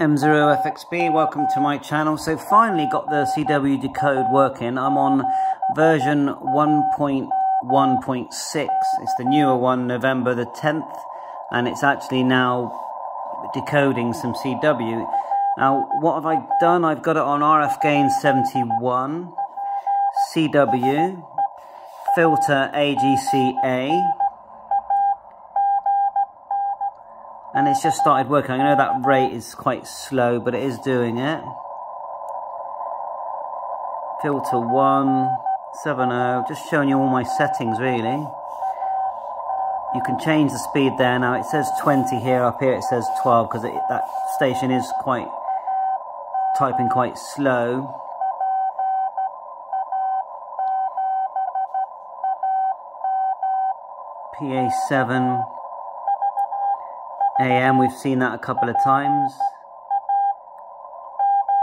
M0FXB, welcome to my channel. So finally got the CW decode working. I'm on version 1.1.6. It's the newer one, November the 10th, and it's actually now decoding some CW. Now, what have I done? I've got it on RF gain 71, CW, filter AGCA, and it's just started working. I know that rate is quite slow, but it is doing it. Filter 1, 70, just showing you all my settings really. You can change the speed there now. It says 20 here, up here it says 12 because that station is quite typing quite slow. PA7 AM, we've seen that a couple of times.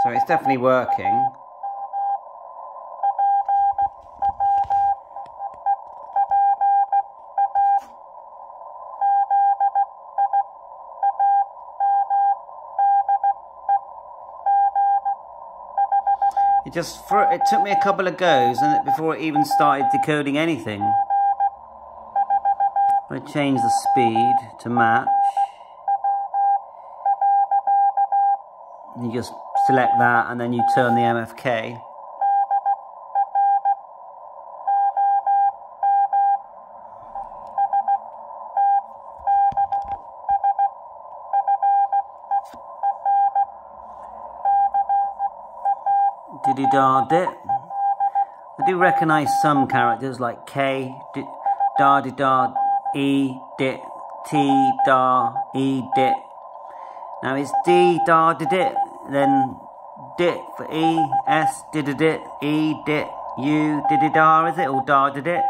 So it's definitely working. It just, it took me a couple of goes and before it even started decoding anything. I change the speed to match. You just select that and then you turn the MFK dit I do recognize some characters like K da di da E dit T da E dit now it's D da di dit then dit for E, S did a dit, E dit, U did it dar is it, or dar did it,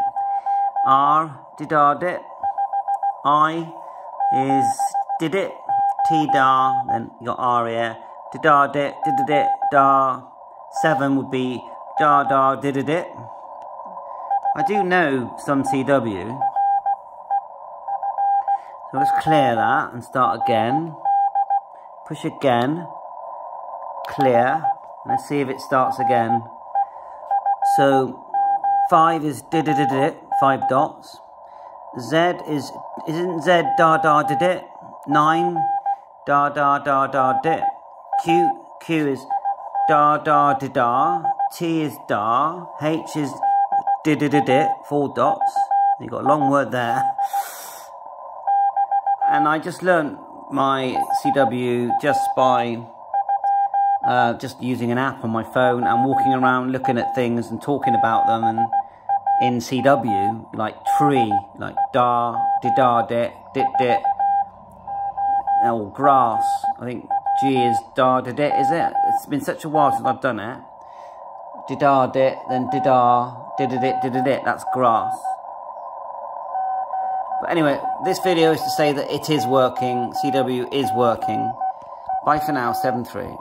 R did dar dit, I is did it, T dar, then you got R here, did dar dit, did it dit, 7 would be dar dar did it dit. I do know some CW, so let's clear that and start again, push again, clear. Let's see if it starts again. So five is did it, did five dots. Z is isn't Z da da did it? Nine da da da da dit. Q Q is da da da da. T is da. H is did it, did it. Four dots. You got a long word there. And I just learned my CW just by uh, just using an app on my phone and walking around looking at things and talking about them. And in CW like tree like da di da dit dit dit or grass. I think G is da di dit is it? It's been such a while since I've done it. Di da dit then di da di di dit di di dit that's grass. But anyway this video is to say that it is working CW is working. Bye for now 7-3